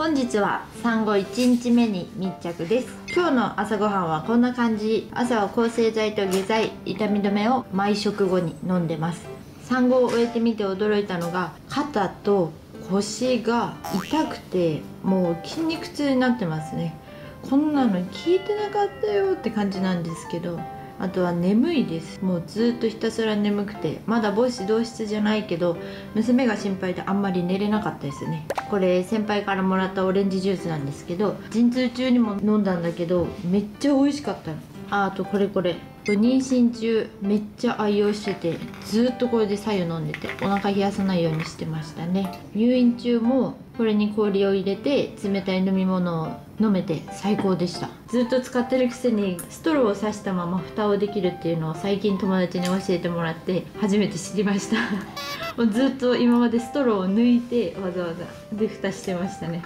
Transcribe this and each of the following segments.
本日は産後1日目に密着です。今日の朝ごはんはこんな感じ。朝は抗生剤と下剤痛み止めを毎食後に飲んでます。産後を終えてみて驚いたのが肩と腰が痛くてもう筋肉痛になってますね。こんなの聞いてなかったよって感じなんですけどあとは眠いです。もうずっとひたすら眠くてまだ母子同室じゃないけど娘が心配であんまり寝れなかったですね。これ先輩からもらったオレンジジュースなんですけど陣痛中にも飲んだんだけどめっちゃ美味しかったの。ああとこれこれ。妊娠中めっちゃ愛用しててずっとこれで左右飲んでてお腹冷やさないようにしてましたね。入院中もこれに氷を入れて冷たい飲み物を飲めて最高でした。ずっと使ってるくせにストローを刺したまま蓋をできるっていうのを最近友達に教えてもらって初めて知りました。もうずっと今までストローを抜いてわざわざで蓋してましたね。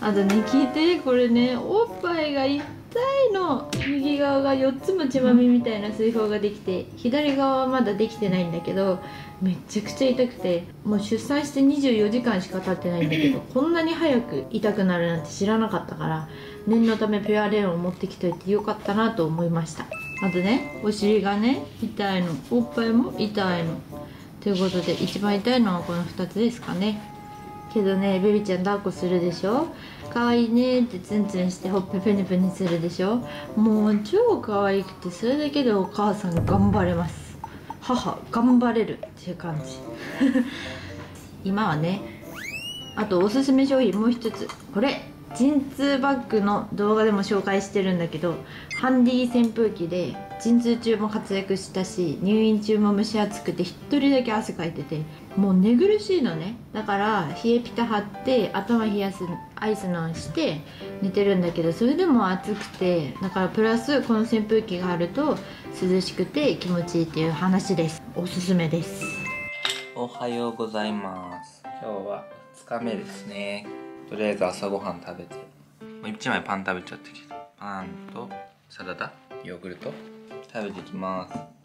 あとね聞いてこれねおっぱいがいっいの右側が4つも血まみみたいな水泡ができて左側はまだできてないんだけどめちゃくちゃ痛くてもう出産して24時間しか経ってないんだけどこんなに早く痛くなるなんて知らなかったから念のためピュアレーンを持ってきといてよかったなと思いました。あとねお尻がね痛いのおっぱいも痛いの。ということで一番痛いのはこの2つですかね。けどねベビちゃん抱っこするでしょ？可愛いねってツンツンしてほっぺペニペニするでしょ？もう超可愛くてそれだけでお母さん頑張れます。母頑張れるっていう感じ。今はねあとおすすめ商品もう一つ。これ陣痛バッグの動画でも紹介してるんだけどハンディ扇風機で陣痛中も活躍したし入院中も蒸し暑くて1人だけ汗かいててもう寝苦しいのね。だから冷えピタ貼って頭冷やすアイスのして寝てるんだけどそれでも暑くてだからプラスこの扇風機があると涼しくて気持ちいいっていう話です。おすすめです。おはようございます。今日は2日目ですね。とりあえず朝ごはん食べて1枚パン食べちゃったけどパンとサラダヨーグルト食べていきます。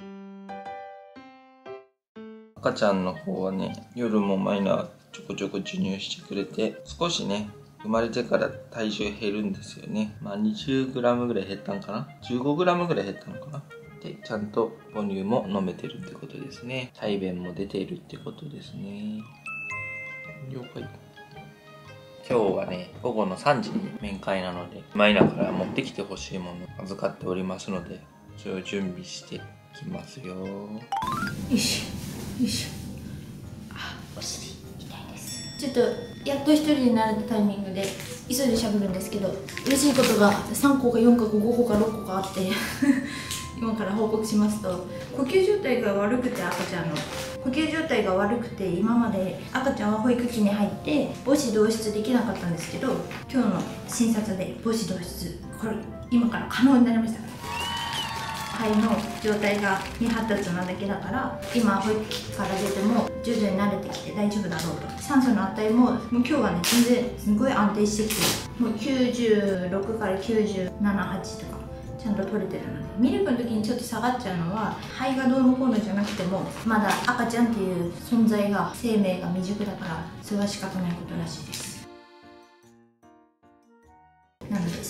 赤ちゃんの方はね夜もマイナーちょこちょこ授乳してくれて少しね生まれてから体重減るんですよね。まあ 20g ぐらい減ったんかな？15g ぐらい減ったのかな？でちゃんと母乳も飲めてるってことですね。排便も出ているってことですね。了解。今日はね午後の3時に面会なのでマイナから持ってきてほしいもの預かっておりますのでそれを準備してきますよ。よいしょよいし。ょちょっとやっと一人になれたタイミングで急いでしゃべるんですけど嬉しいことが3個か4個か5個か6個かあって 今から報告しますと呼吸状態が悪くて赤ちゃんの。呼吸状態が悪くて今まで赤ちゃんは保育器に入って母子同室できなかったんですけど今日の診察で母子同室これ今から可能になりました。肺の状態が未発達なだけだから今保育器から出ても徐々に慣れてきて大丈夫だろうと。酸素の値ももう今日はね全然すごい安定してきてもう96から978とかちゃんと取れてるので。ミルクの時にちょっと下がっちゃうのは肺がどうのこうのじゃなくてもまだ赤ちゃんっていう存在が生命が未熟だからそれは仕方ないことらしいです。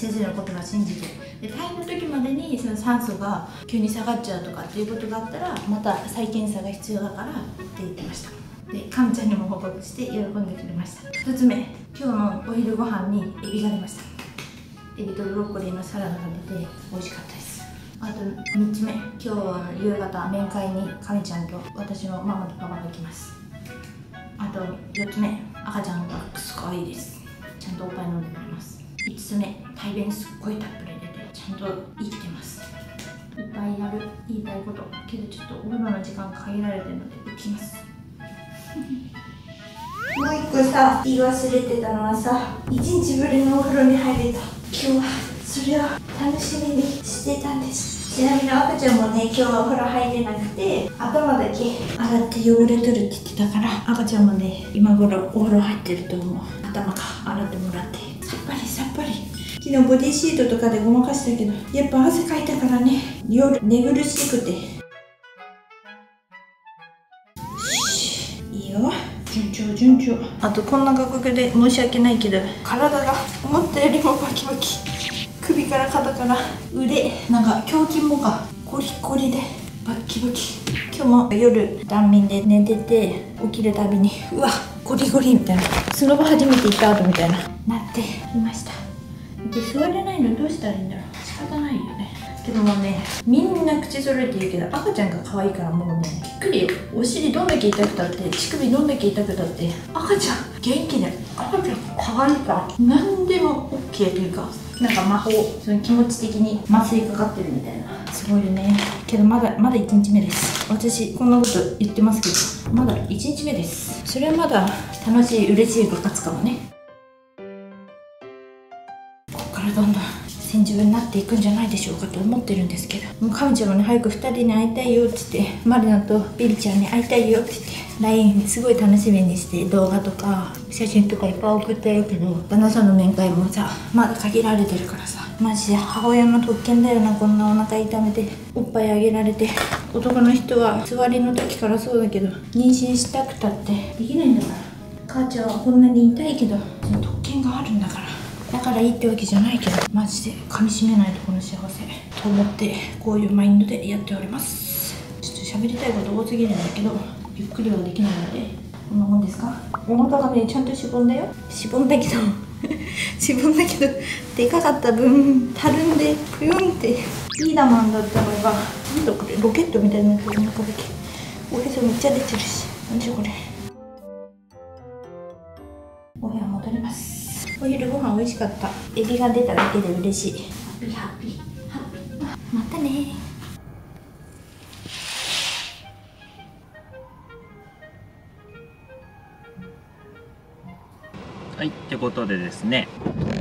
なので先生の言葉信じてで退院の時までにその酸素が急に下がっちゃうとかっていうことがあったらまた再検査が必要だからって言ってました。でかんちゃんにも報告して喜んでくれました。1つ目今日のお昼ご飯にエビが出ました。エビとブロッコリーのサラダが出て美味しかったです。あと3つ目今日の夕方面会にかみちゃんと私のママとパパが来ます。あと4つ目赤ちゃんがクソ可愛いです。ちゃんとおっぱい飲んでくれます。5つ目排便すっごいたっぷり出てちゃんと生きてます。いっぱいやる言いたいことけどちょっとお風呂の時間限られてるので行きます。もう一個さ言い忘れてたのはさ1日ぶりのお風呂に入れた。今日はそれを楽しみにしてたんです。ちなみに赤ちゃんもね今日はお風呂入れなくて頭だけ洗って汚れとるって言ってたから赤ちゃんもね今頃お風呂入ってると思う。頭か洗ってもらって。さっぱりさっぱり。昨日ボディシートとかでごまかしたけどやっぱ汗かいたからね。夜寝苦しくて。いいよ順調順調。あとこんな価格で申し訳ないけど体が思ったよりもバキバキ。首から肩から。腕。なんか胸筋もか。ゴリゴリで。バキバキ。今日も夜断眠で寝てて起きるたびにうわっ。ゴリゴリみたいな。スノボ初めて行った後みたいな。なっていました。で座れないのどうしたらいいんだろう。仕方ないよね。けどもねみんな口揃えて言うけど赤ちゃんが可愛いからもうねびっくりお尻どんだけ痛くたって乳首どんだけ痛くたって赤ちゃん元気で赤ちゃん可愛いから。何でも OK というかなんか魔法その気持ち的に麻酔かかってるみたいな。すごいよね。けどまだまだ1日目です。私こんなこと言ってますけどまだ1日目です。それはまだ楽しい嬉しい部活かもね。ここからどんどん戦場になっていくんじゃないでしょうかと思ってるんですけど。もうカミちゃんもね早く2人に会いたいよって言ってマリナとビリちゃんに会いたいよって言って LINE すごい楽しみにして動画とか写真とかいっぱい送ってるけど旦那さんの面会もさまだ限られてるからさマジで母親の特権だよなこんなお腹痛めておっぱいあげられて。男の人は座りの時からそうだけど妊娠したくたってできないんだから。母ちゃんはこんなに痛いけど特権があるんだから。だからいいってわけじゃないけどマジで噛みしめないとこの幸せ。と思ってこういうマインドでやっております。ちょっと喋りたいこと多すぎるんだけどゆっくりはできないのでこんなもんですか？お腹がねちゃんとしぼんだよ。しぼんだけどしぼんだけどでかかった分たるんでぷよんってビーダマンだったのがなんだこれロケットみたいになってるお腹だけおへそめっちゃ出てるし何でしょこれ。お部屋戻ります。お昼ご飯美味しかった。エビが出ただけで嬉しい。ハッピーハッピーハッピー。またねはい、ってことでですね、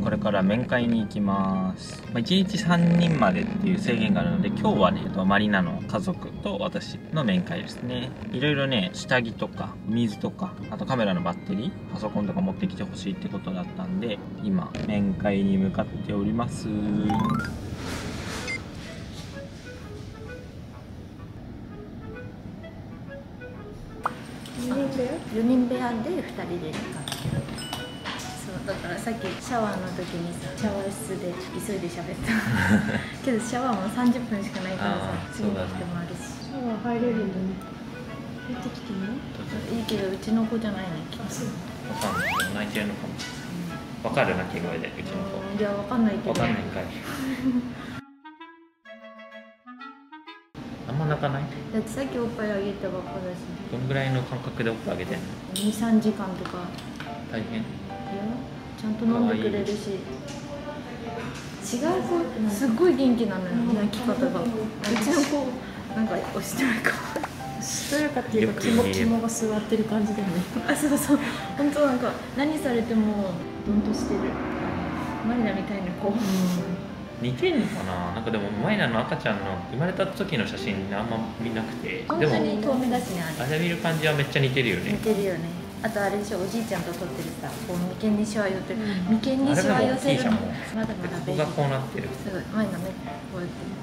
これから面会に行きます。まあ、1日3人までっていう制限があるので、今日はね、マリナの家族と私の面会ですね。いろいろね、下着とか、水とか、あとカメラのバッテリー、パソコンとか持ってきてほしいってことだったんで、今、面会に向かっております。4人部屋？で2人で使っだからさっきシャワーの時にさシャワー室で急いで喋った。けどシャワーも30分しかないからさ次の人もあるし。シャワー入れるんだね。入ってきてねい？いけどうちの子じゃないねきっとそう。わかんない。けど泣いてるのかも。わかる泣き声で、うちの子。うんいやわかんないけど。わかんないんかい。あんま泣かない？だってさっきおっぱいあげたばっかだし。どんぐらいの感覚でおっぱいあげてんの？23時間とか。大変ちゃんと飲んでくれるし。違う子すっごい元気なのよ泣き方が。うちの子なんか押してないか。しとやかっていうか肝肝が座ってる。感じだよねあそうそう。本当なんか何されてもドンとしてる。マリナみたいな子。似てんのかな？なんかでもマイナの赤ちゃんの生まれた時の写真あんま見なくて。本でも当に遠目だしねあれ見る感じはめっちゃ似てるよ似ねてるよねあとあれでしょおじいちゃんと撮ってるさこう眉間にシワ寄ってる。うん。眉間にシワ寄せるの。まだまだベビーここがこう。なってるすごい前のねこうやって。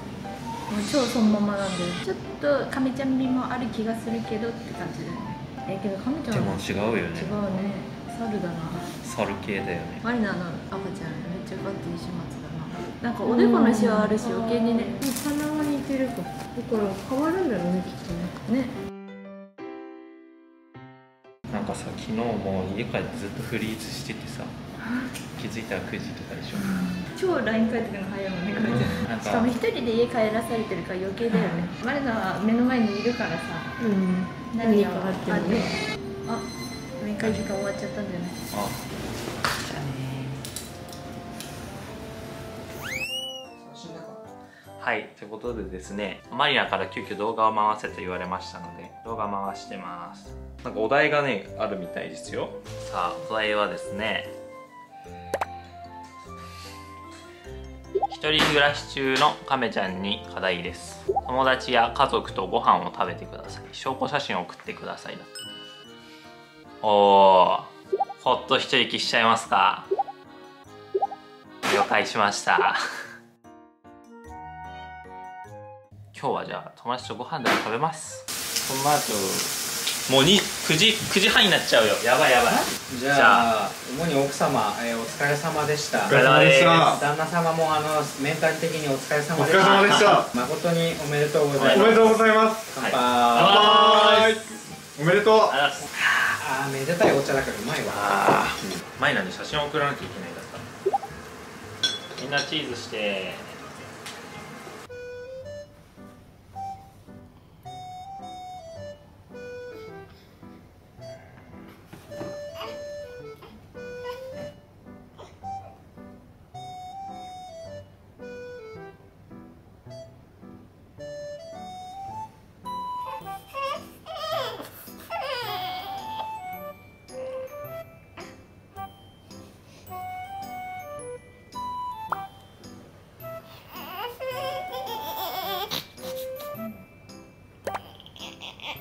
もう超そのままなんでちょっとカメちゃん味もある気がするけどって感じだよね。えけどカメちゃんでもは違うよね。違うね。猿だな。猿系だよね。マリナの赤ちゃん。めっちゃガッツリ始末だな。なんかおでこのシワあるし余計にね。鼻が似てるかだから変わるんだよねきっとね。ねかさ昨日も家帰ってずっとフリーズしててさ気づいたら9時とかでしょ。超 LINE 返ってくるの早いもんねカメちゃなんんしかもか一人で家帰らされてるから余計だよね。マリナは目の前にいるからさ。うん。何があってもね。あ面会時間終わっちゃったんじゃないあはいということでですねマリナから急遽動画を回せと言われましたので動画回してます。なんかお題がねあるみたいですよ。さあお題はですね一人暮らし中の亀ちゃんに課題です。友達や家族とご飯を食べてください。証拠写真を送ってくださいだおーほっと一息しちゃいますか。了解しました今日はじゃあ友達とご飯でも食べます。トマト。もうに9時9時半になっちゃうよ。やばいやばい。じゃあ主に奥様、えーお疲れ様でした。お疲れ様です。旦那様もあのメンタル的にお疲れ様でした。お疲れ様でした。誠におめでとうございおます。めでとうございます。乾杯、はいおめでとう。ああーめでたいお茶だからうまいわ。前なんで写真送らなきゃいけないかったみんなチーズして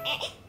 Eh.